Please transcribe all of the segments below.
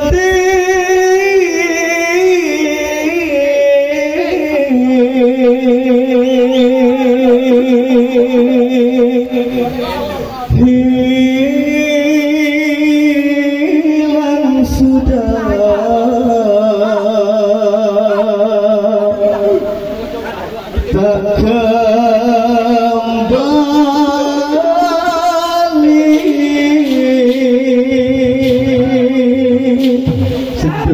sudah Tak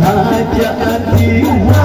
hajat hati hati